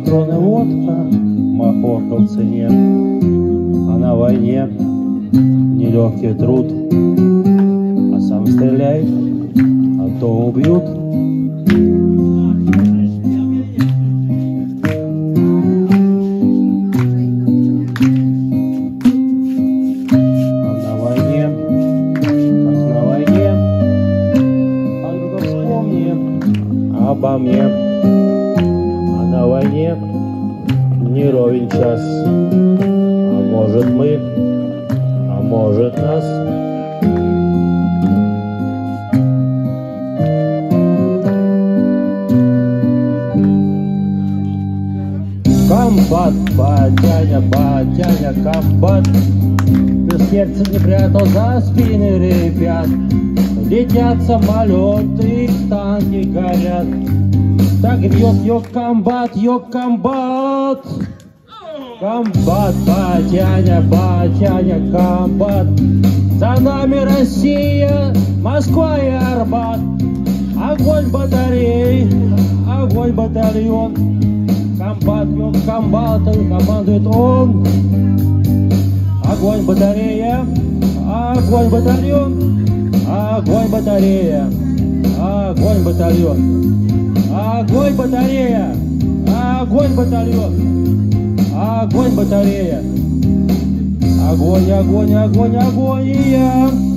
патроны водка, махорка в цене. А на войне нелегкий труд, а сам стреляй, а то убьют. Обо мне, а на войне не ровен час, а может мы, а может нас. Комбат, батяня, батяня, комбат, ты сердце не прятал за спины ребят. Летят самолеты, танки горят. Так бьет йог комбат, йог комбат. Батяня, батяня, комбат. За нами Россия, Москва и Арбат. Огонь батарей, огонь батальон. Комбат, йог комбат, командует он. Огонь батарея, огонь батальон. Огонь батарея, огонь батальон, огонь батарея, огонь батальон, огонь батарея, огонь, огонь, огонь, огонь, и.